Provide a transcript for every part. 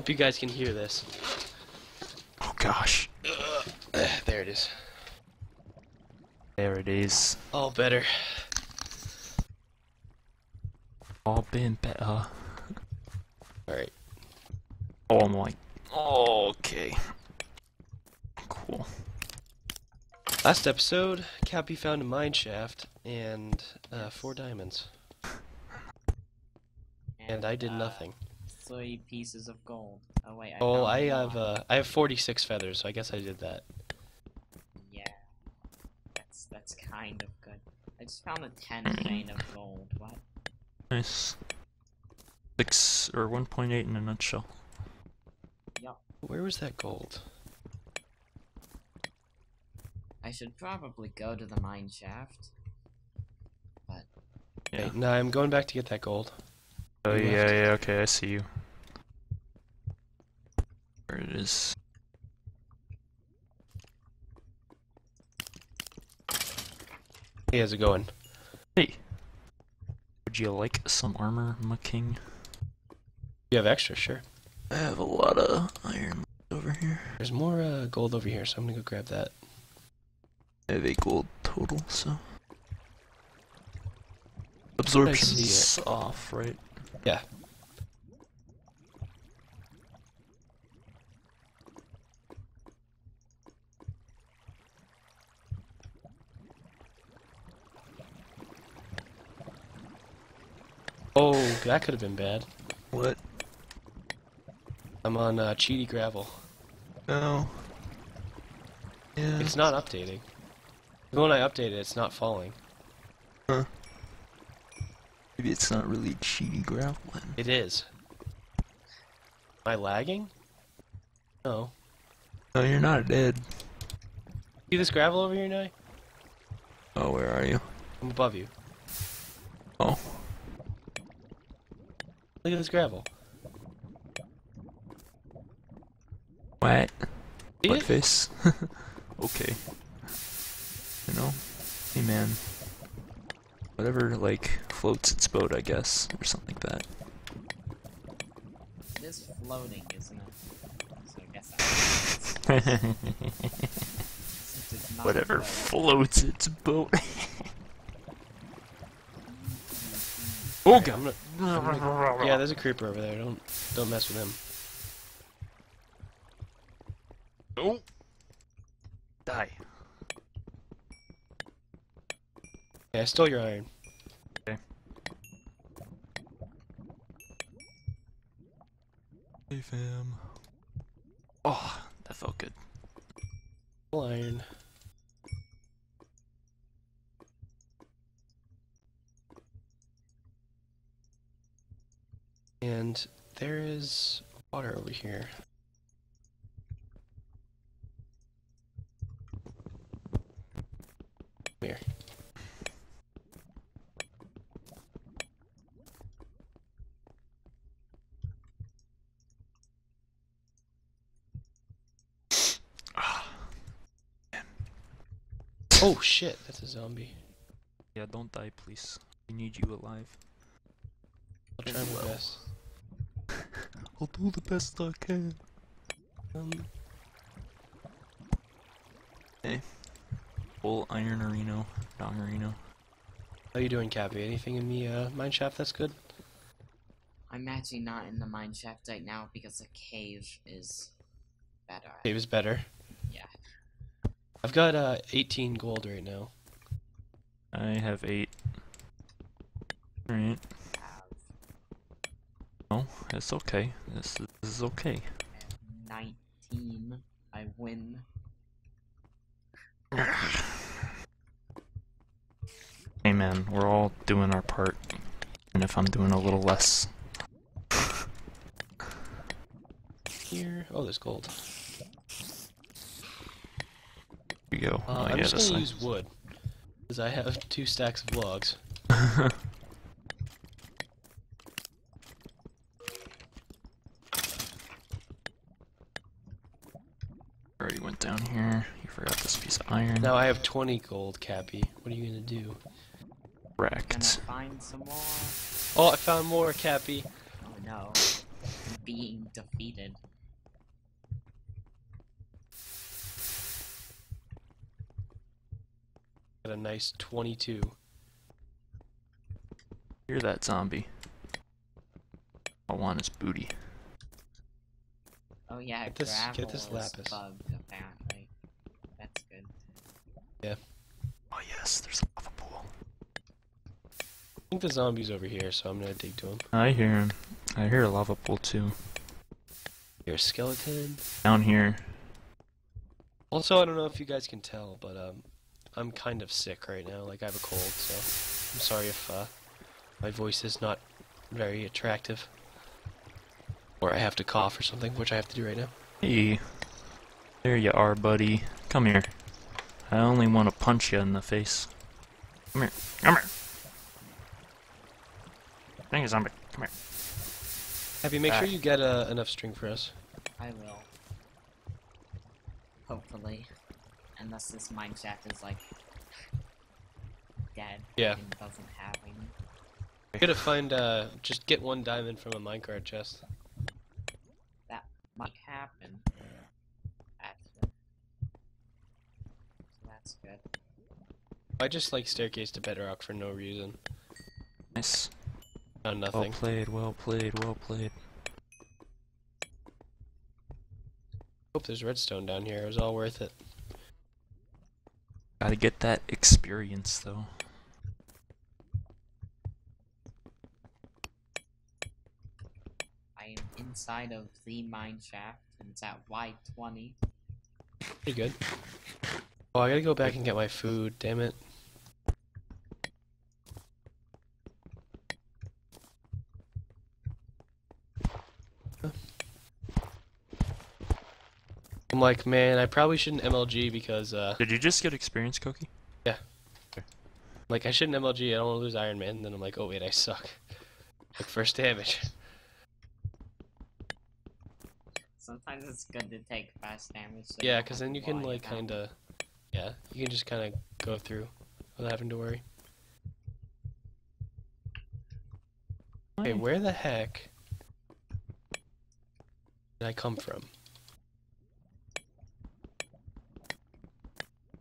Hope you guys can hear this. Oh gosh. there it is. There it is. All better. All been better. Alright. Oh, I'm like, oh, okay. Cool. Last episode, Cappy found a mine shaft and uh, four diamonds. And I did uh, nothing. Three pieces of gold. Oh wait. I Oh, I have uh, I have 46 feathers, so I guess I did that. Yeah. That's that's kind of good. I just found a ten vein of gold. What? Nice. Six or 1.8 in a nutshell. Yup. Where was that gold? I should probably go to the mine shaft. But Yeah. Okay, no, I'm going back to get that gold. Oh yeah, yeah. Okay, I see you. Is. Hey, how's it going? Hey. Would you like some armor, my king? You have extra, sure. I have a lot of iron over here. There's more uh, gold over here, so I'm gonna go grab that. I have eight gold total, so. I Absorption's off, right? Yeah. Oh, that could have been bad. What? I'm on uh, cheaty gravel. No. Yeah. It's not updating. When I update it, it's not falling. Huh. Maybe it's not really cheaty gravel. then. It is. Am I lagging? No. No, you're not dead. See this gravel over here, now? Oh, where are you? I'm above you. Oh. Look at this gravel. What? See Butt face. okay. You know? Hey man. Whatever, like, floats its boat, I guess, or something like that. it is floating, isn't it? So I guess that since it's not Whatever floats its boat. Oh god. I'm gonna, I'm gonna- yeah, there's a creeper over there. Don't don't mess with him. Oh. Die. Yeah, I stole your iron. Hey fam. Oh, that felt good. Stole iron. And there is water over here. Here. Oh shit, that's a zombie. Yeah, don't die, please. We need you alive. I'll try my Well. best. I'll do the best I can. Um, Full iron areno, dongerino. how you doing, Cappy? Anything in the uh, mine shaft that's good? I'm actually not in the mine shaft right now because the cave is better. Cave is better. Yeah. I've got uh, 18 gold right now. I have eight. Alright. Have Oh, it's okay. This is, this is okay. 19. I win. Hey man, we're all doing our part. And if I'm doing a little less. Here. Oh, there's gold. Here we go. Uh, oh, I'm yeah, just this gonna use wood. Because I have two stacks of logs. Already went down here. You forgot this piece of iron. Now I have 20 gold, Cappy. What are you gonna do? Gonna Wrecked. find some more. Oh, I found more, Cappy. Oh no. being defeated. Got a nice 22. Hear that zombie. I want his booty. Oh yeah, Get this- get this lapis. bugged apparently. That's good. Oh yes, there's a lava pool. I think the zombie's over here, so I'm gonna dig to him. I hear him. I hear a lava pool too. Here, skeleton. Down here. Also, I don't know if you guys can tell, but um, I'm kind of sick right now. Like I have a cold, so I'm sorry if uh, my voice is not very attractive, or I have to cough or something, which I have to do right now. Hey. There you are, buddy. Come here. I only want to punch you in the face. Come here. Come here. Dang it, zombie. Come here. Cappy, make sure you get uh, enough string for us. I will. Hopefully. Unless this mine shaft is like dead. Yeah. And doesn't have any. You gotta find uh, just get one diamond from a minecart chest. That might happen. Actually. So that's good. I just like staircase to bedrock for no reason. Nice. Found nothing. Well played, well played, well played. Hope there's redstone down here. It was all worth it. Gotta get that experience, though. I am inside of the mine shaft and it's at Y20. Pretty good. Oh, I gotta go back and get my food. Damn it. I'm like, man, I probably shouldn't MLG because, uh, Did you just get experience, Koki? Yeah. Like, I shouldn't MLG. I don't want to lose Iron Man. And then I'm like, oh wait, I suck. Like first damage. Sometimes it's good to take fast damage. So Yeah, because then you can like kind of, yeah, you can just kind of go through without having to worry. Okay, where the heck did I come from?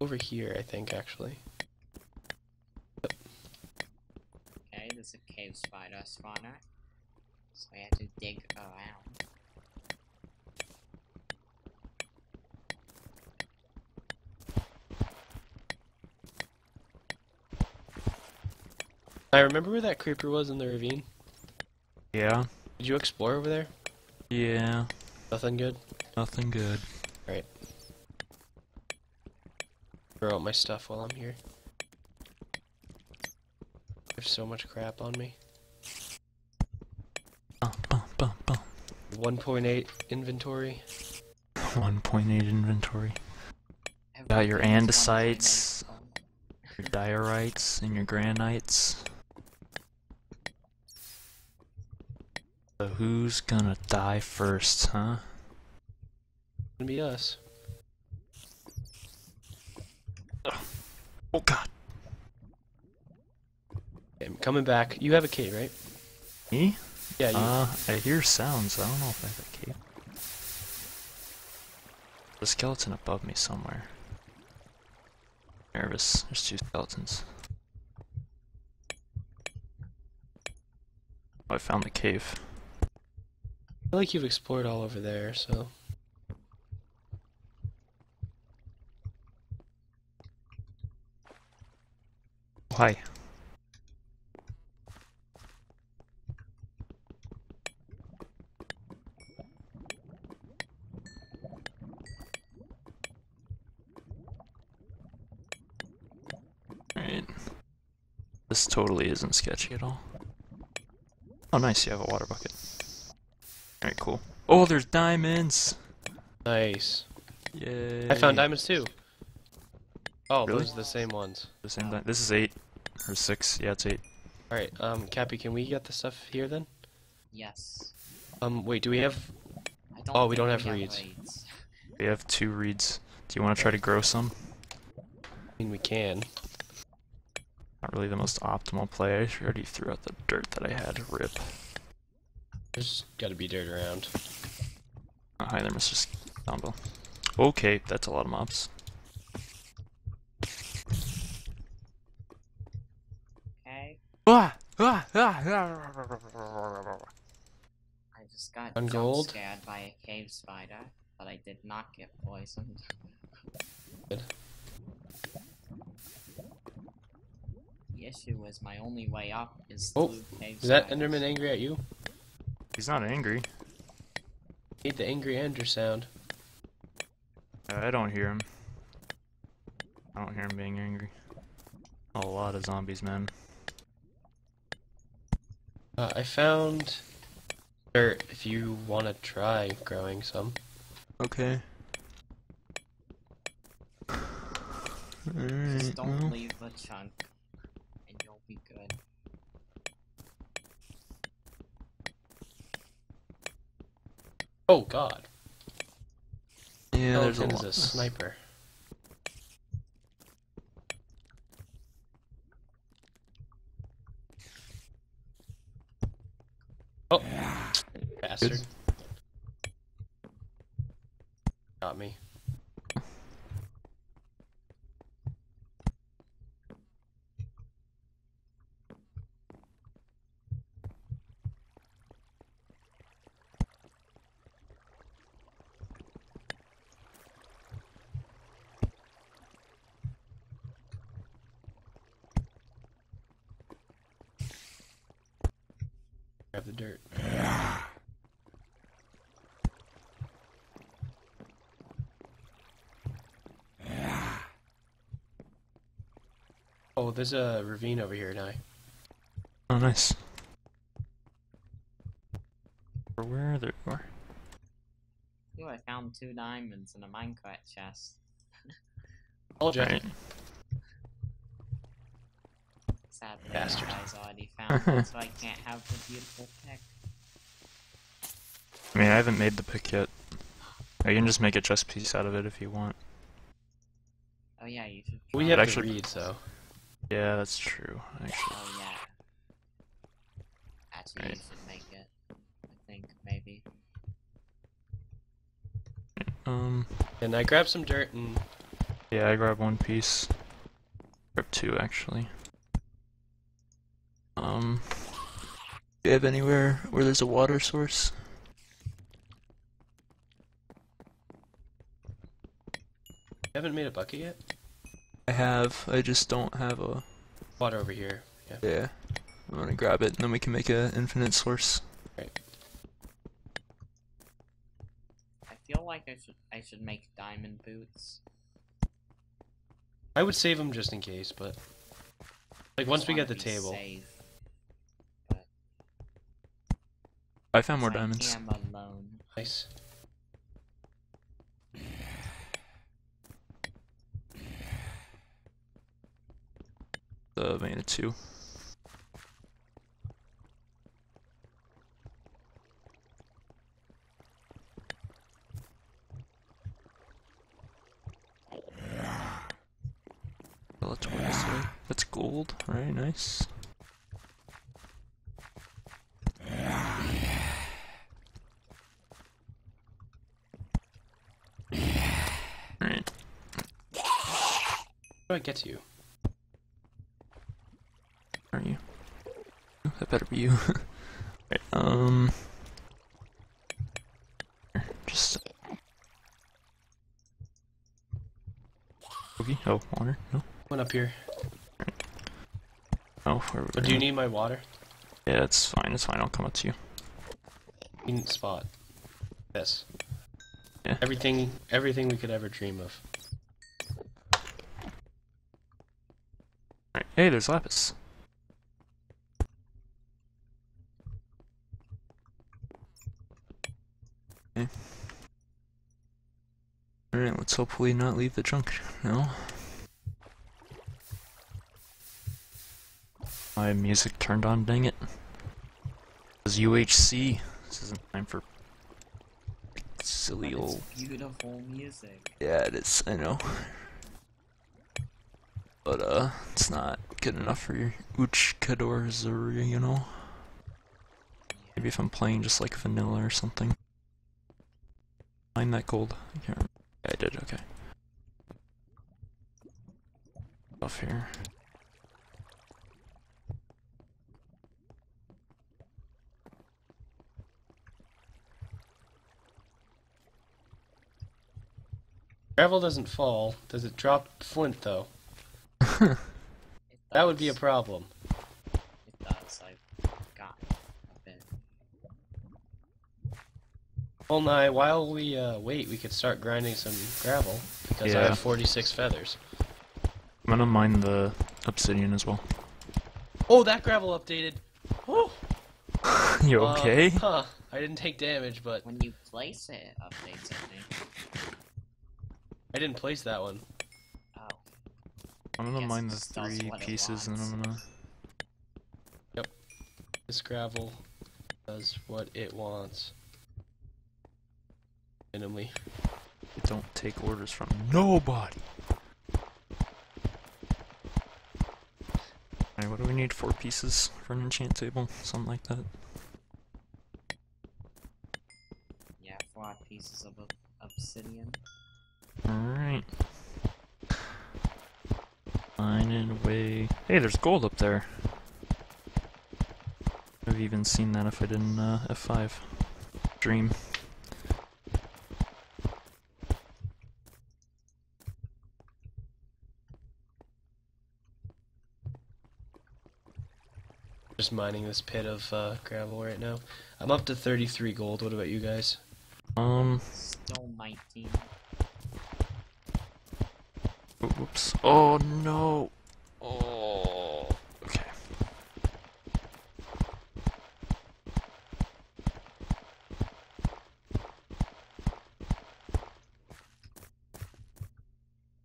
Over here, I think, actually. Okay, there's a cave spider spawner. So we have to dig around. I remember where that creeper was in the ravine. Yeah. Did you explore over there? Yeah. Nothing good? Nothing good. Throw out my stuff while I'm here. There's so much crap on me. Bum, bum, bum, bum. 1.8 inventory. 1.8 inventory. Got your andesites. Your diorites and your granites. So who's gonna die first, huh? It's Gonna be us. Oh god. Okay, I'm coming back. You have a key, right? Me? Yeah, you. Uh, I hear sounds. I don't know if I have a cape. The skeleton above me somewhere. Nervous. There's two skeletons. Oh, I found the cave. I feel like you've explored all over there, so. Why? Alright. This totally isn't sketchy at all. Oh nice, you have a water bucket. Alright, cool. Oh, there's diamonds! Nice. Yay! I found diamonds too. Oh, Really? those are the same ones. The same di- This is eight. Or six. Yeah, it's eight. Alright, um, Cappy, can we get the stuff here then? Yes. Um, wait, do we have. I don't Oh, we don't have reeds. reeds. We have two reeds. Do you want to try to grow some? I mean, we can. Not really the most optimal play. I already threw out the dirt that I had. Rip. There's gotta be dirt around. Oh, hi there, Mr. Stombo. Okay, that's a lot of mobs. Okay. Ah, ah, ah, I just got On jump gold? scared by a cave spider, but I did not get poisoned. Good. Issue is my only way up is Oh, through cave Is that spiders. Enderman angry at you? He's not angry. Made the angry Ender sound. Uh, I don't hear him. I don't hear him being angry. A lot of zombies, man. Uh, I found dirt if you want to try growing some. Okay. Just don't well, leave a chunk, and you'll be good. Oh God! yeah, there's a lot. is a sniper. Oh, bastard! Got me. Grab the dirt. Oh, there's a ravine over here now. Oh, nice. Where are there? Where? Ooh, I found two diamonds in a minecart chest. Told ya. Right. Sadly, you Bastard. guys already found it, so I can't have the beautiful pick. I mean, I haven't made the pick yet. I can just make a chest piece out of it if you want. Oh yeah, you should. We try have actually- to read, so. Yeah, that's true. Actually, Oh yeah. Actually, Right. you should make it. I think maybe. um, And I grabbed some dirt and yeah, I grabbed one piece. Grab two actually. Um, do you have anywhere where there's a water source? You haven't made a bucket yet. I have. I just don't have a. Water over here. Yeah. Yeah. I'm gonna grab it, and then we can make an infinite source. I feel like I should I should make diamond boots. I would save them just in case, but like once we get the table. safe, but I found more I diamonds. am alone. Nice. The main of two. Well, let's go this way. That's gold. Alright, nice. Do I get to you? Are you? Oh, That better be you. right, um. Just. Okay, oh, water? No? One up here. Oh, where But do you need my water? Yeah, it's fine, it's fine, I'll come up to you. In spot. Yes. Yeah. Everything, everything we could ever dream of. Hey, there's Lapis. Okay. Alright, let's hopefully not leave the junk now. My music turned on, dang it. This is UHC. This isn't time for silly old. beautiful music. Yeah, it is. I know. But uh, it's not good enough for your Uch Kador Zuri, you know. Maybe if I'm playing just like vanilla or something. Find that gold. I can't remember. Yeah, I did, okay. Off here. Gravel doesn't fall. Does it drop flint though? It That would be a problem. It does. I've gotten a bit. Well, Nye, while we uh, wait, we could start grinding some gravel because I have 46 feathers. I'm gonna mine the obsidian as well. Oh, that gravel updated. Oh, you uh, okay? huh. I didn't take damage, but When you place it, it updates, I think. I didn't place that one. I'm gonna mine the three pieces and I'm gonna. Yep. This gravel does what it wants. Minimally. Don't take orders from nobody. Alright, what do we need? Four pieces for an enchant table? Something like that. Yeah, four pieces of obsidian. Alright. Mining away. Hey, there's gold up there. I've even seen that if I didn't uh, F5. Dream. Just mining this pit of uh, gravel right now. I'm up to 33 gold. What about you guys? Um, Still 19. Oh, whoops. Oh no! Oh, okay.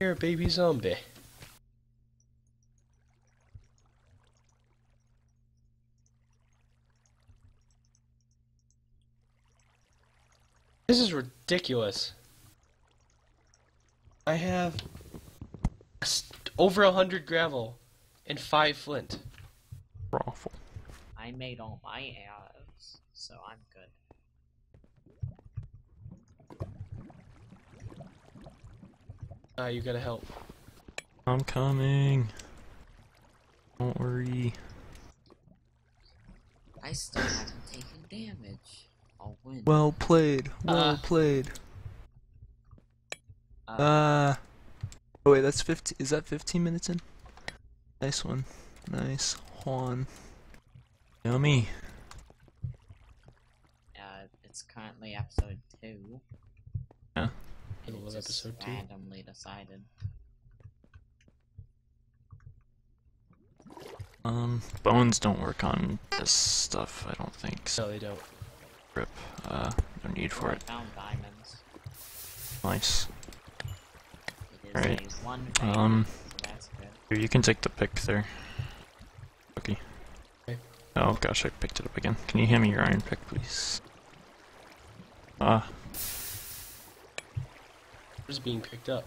You're baby zombie. This is ridiculous. I have s- over a hundred gravel and five flint. Awful. I made all my arrows, so I'm good. Ah, you gotta help. I'm coming. Don't worry. I still haven't taken damage. I'll win. Well played. Well Uh. played. Uh, Uh. Oh wait, that's 15. Is that 15 minutes in? Nice one. Nice. Juan. Yummy. uh, it's currently episode 2. Yeah. It was of just episode two. randomly decided. Um, bones don't work on this stuff, I don't think. So No, they don't. rip. Uh, no need for I it. found diamonds. Nice. It is Right. a one vein, Um, so that's good. here, you can take the pick there. Okay. Okay. Oh gosh, I picked it up again. Can you hand me your iron pick, please? Ah, It's being picked up.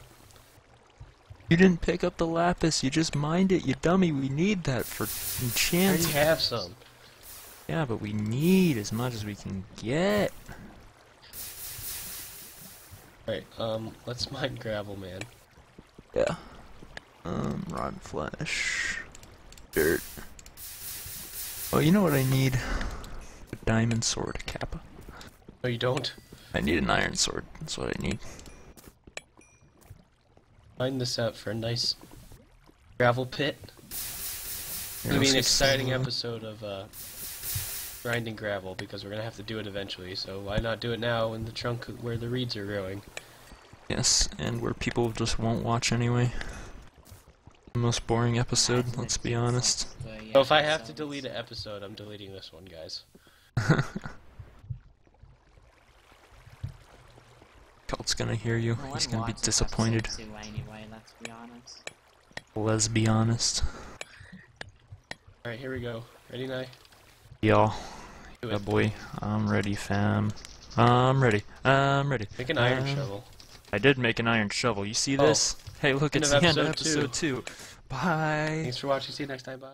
you didn't pick up the lapis. You just mined it, you dummy. We need that for I enchants. already have some. Yeah, but we need as much as we can get. Alright, um, let's mine gravel, man. Yeah. Um, rotten flesh. Dirt. Oh, you know what I need? A diamond sword, Kappa. No, you don't. I need an iron sword. That's what I need. Mine this out for a nice gravel pit. Here, It'll be an exciting some- episode of uh, grinding gravel because we're gonna have to do it eventually. So why not do it now in the trunk where the reeds are growing? Yes, and where people just won't watch anyway. The most boring episode, let's be honest. So if I have to delete an episode, I'm deleting this one, guys. Cult's gonna hear you. No He's gonna be disappointed. anyway, let's be honest. Let's be honest. Alright, here we go. Ready, Nye? Y'all. Do Yeah, boy. I'm ready, fam. I'm ready. I'm ready. Make an iron Um, shovel. I did make an iron shovel. You see Oh. this? Hey, look, End it's the end of episode episode two. Bye. Thanks for watching. See you next time. Bye.